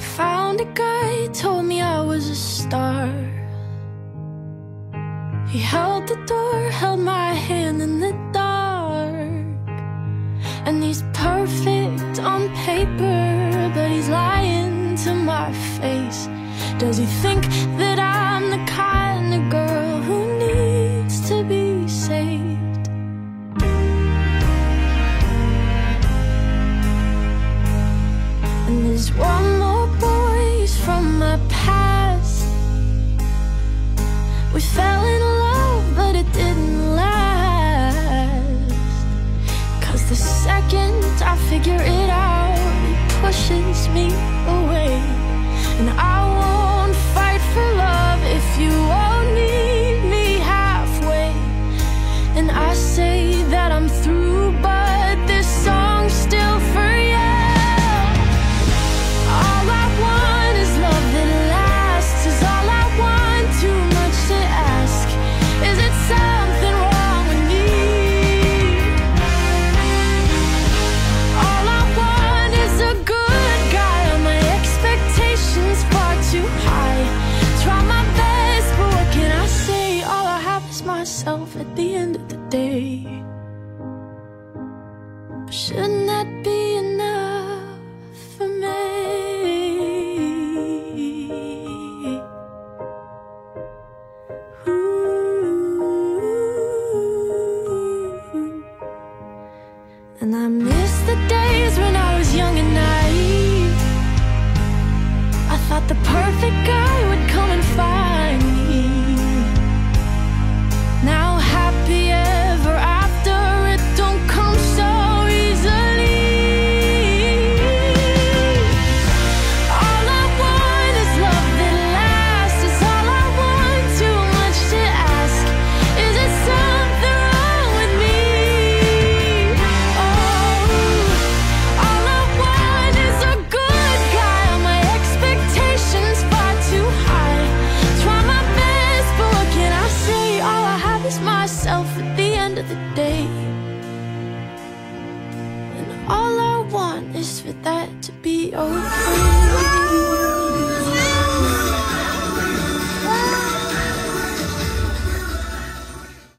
found a guy, told me I was a star. He held the door, held my hand in the dark. And he's perfect on paper, but he's lying to my face. Does he think that I'm the kind of girl who needs to be saved? And there's one more figure it out, it pushes me away. And I won't fight for love if you won't meet me halfway. And I say that I'm through, myself at the end of the day. Shouldn't that be enough for me? Ooh. And I miss the days when I was young and naive. Myself at the end of the day. And all I want is for that to be okay.